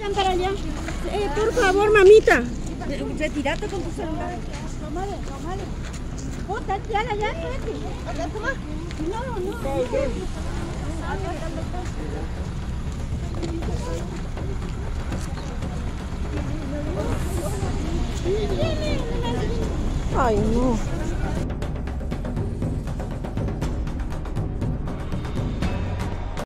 Vayan para allá. Eh, por favor, mamita. Retírate con tu celular. Tomale, tomale. Oh, Tatiana, ya, vete. No, no. Ay, no.